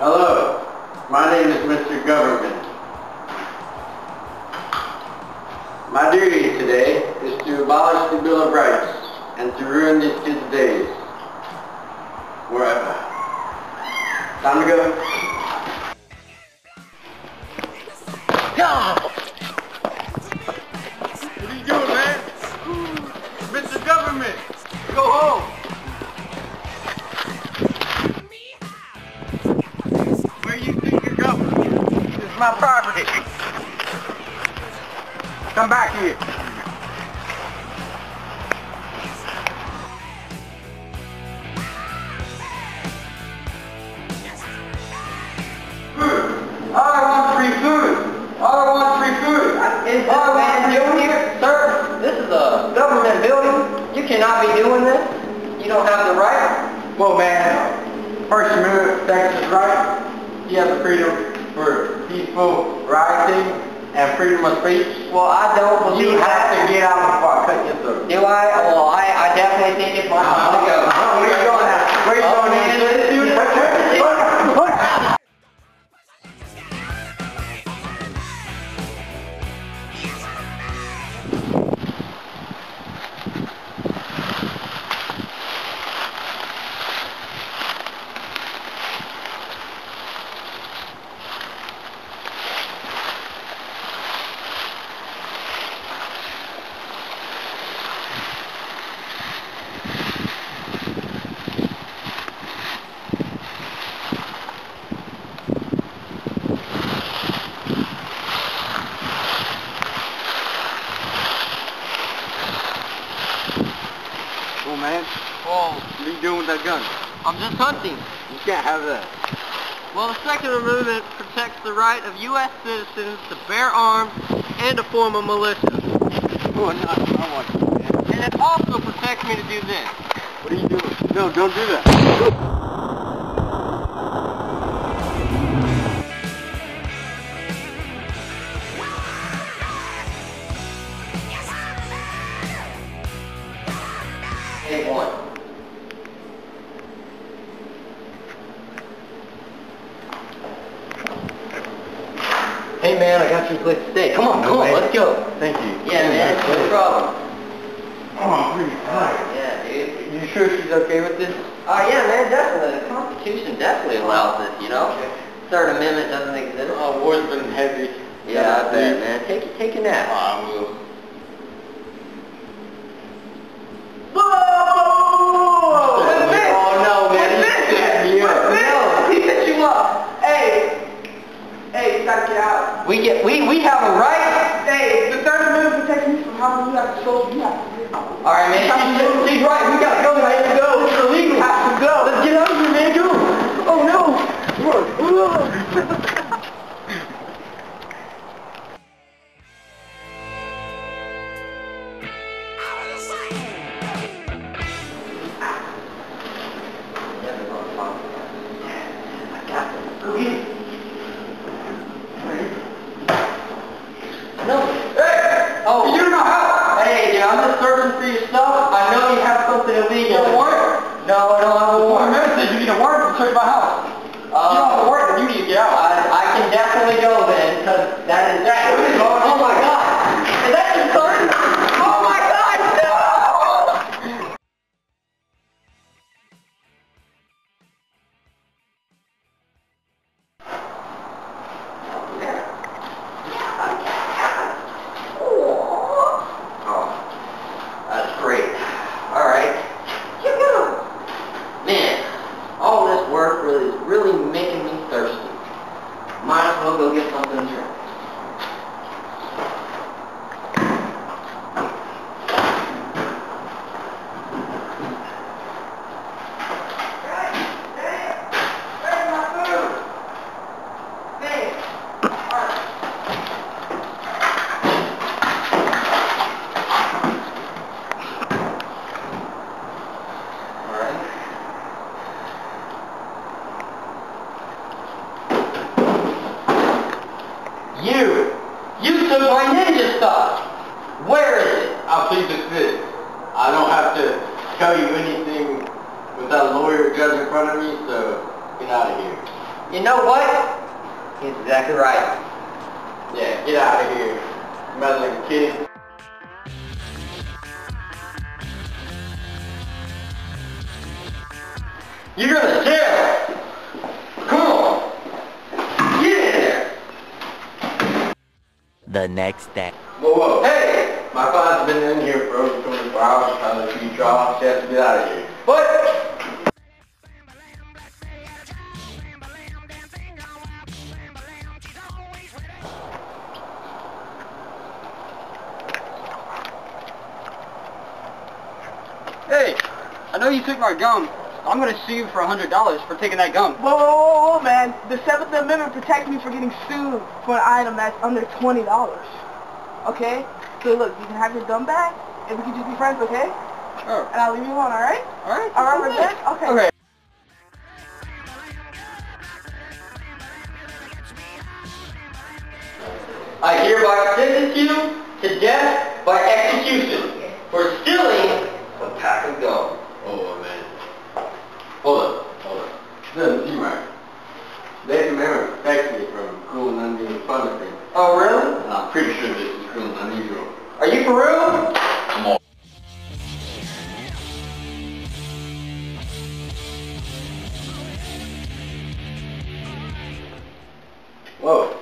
Hello, my name is Mr. Government. My duty today is to abolish the Bill of Rights and to ruin these kids' days. Wherever. Time to go. What You in your turf. This is a government building. You cannot be doing this. You don't have the right. Well, man, First Amendment protects his right. He has the freedom for peaceful rioting and freedom of speech. Well, I don't believe You have that. to get out before I cut your throat. Do I? Well, I, I definitely think it's my uh-huh. time to go. Where you going now? Where you Oh, going now? I'm just hunting. You can't have that. Well, the Second Amendment protects the right of U.S. citizens to bear arms and to form a militia. Oh, no, I want. And it also protects me to do this. What are you doing? No, don't do that. Hey man, I got you a place to stay. Come on, come on, let's go. Thank you. Yeah, man, no problem. Oh, I'm really tired. Yeah, dude. You sure she's okay with this? Oh yeah, man, definitely. The Constitution definitely allows this, you know? Third Amendment doesn't exist. Oh, war's been heavy. Yeah, I bet, man. Take take a nap. I will. Whoa! What's this? Oh, no, man. What's He this? set me up. What's this? He set you up. Hey, hey, you gotta get out. We get we we have a right. Hey, the third amendment protects me from having you have to show you have to. All right, man. She's, she's right. We gotta go. We have to go. It's illegal. We have to go. Let's get out of here, man. Go. Oh no. No. to tell you anything without a lawyer or judge in front of me, so get out of here. You know what? He's exactly right. Yeah, get out of here, meddling kid. You're gonna jail! Come on! Get in there! The next day. Whoa, whoa, hey! My father's been in here for over 24 hours trying to feed draw. She has to get out of here. What? Hey, I know you took my gum. I'm gonna sue you for a hundred dollars for taking that gum. Whoa, whoa, whoa, whoa, man. The Seventh Amendment protects me from getting sued for an item that's under $20. Okay? So look, you can have your gum back, and we can just be friends, okay? Sure. And I'll leave you alone, alright? Alright. Alright, we're good? Okay. Okay. I hereby sentence you to death by execution for stealing a pack of gum. Oh, man. Hold on, hold on. Doesn't seem right. Whoa.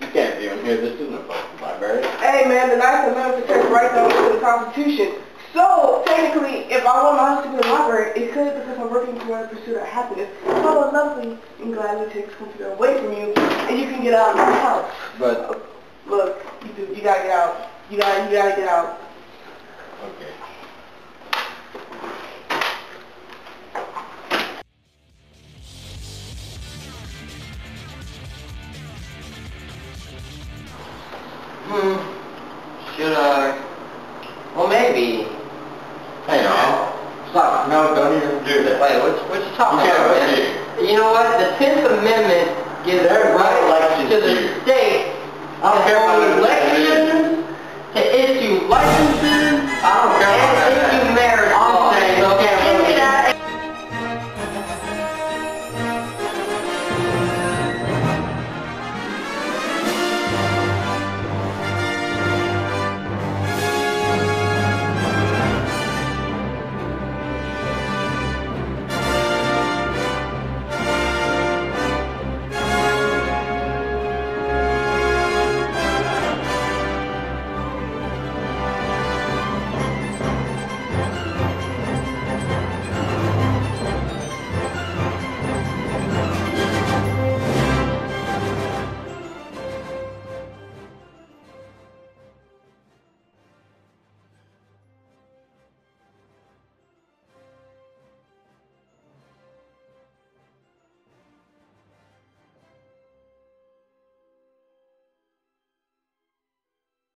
You can't be on here. This isn't a public library. Hey, man, the Ninth Amendment protects right down to the Constitution. So, technically, if I want my house to be a library, it could because I'm working toward the pursuit of happiness. So I would lovely and gladly take this computer away from you, and you can get out of my house. But, Look, you do, you gotta get out. You gotta, you gotta get out. to this day. I don't care about the election